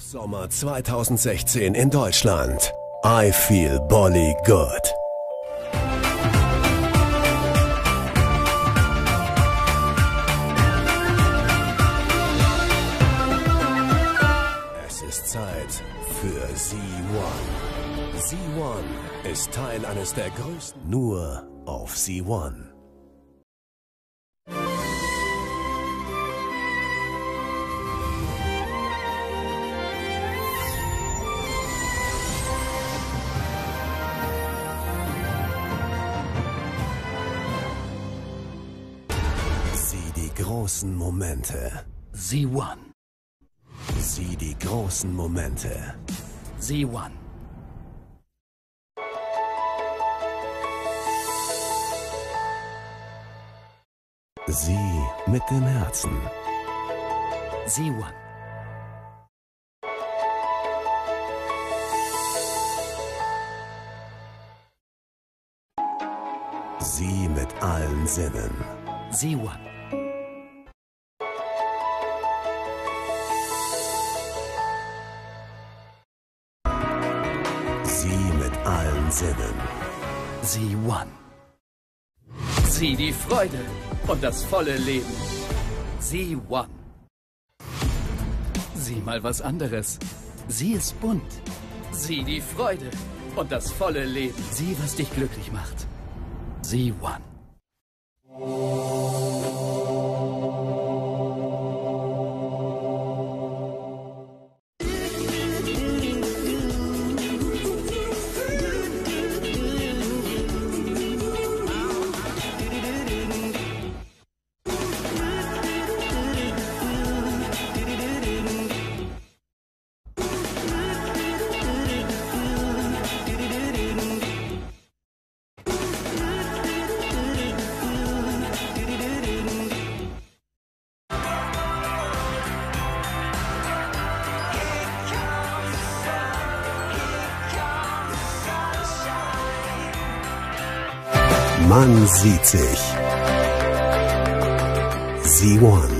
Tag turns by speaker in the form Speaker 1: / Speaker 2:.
Speaker 1: Sommer 2016 in Deutschland. I feel Bolly good. Es ist Zeit für Z1. Z1 ist Teil eines der größten. Nur auf Z1. Großen Momente.
Speaker 2: Z1.
Speaker 1: Sieh die großen Momente.
Speaker 2: Z1.
Speaker 1: Sieh mit dem Herzen.
Speaker 2: Z1.
Speaker 1: Sieh mit allen Sinnen.
Speaker 2: Z1.
Speaker 1: Sieh Sinnen.
Speaker 2: Z1. Sieh die Freude und das volle Leben. Z1. Sieh mal was anderes. Sieh es bunt. Sieh die Freude und das volle Leben. Sieh, was dich glücklich macht. Z1.
Speaker 1: Man sieht sich. Z1.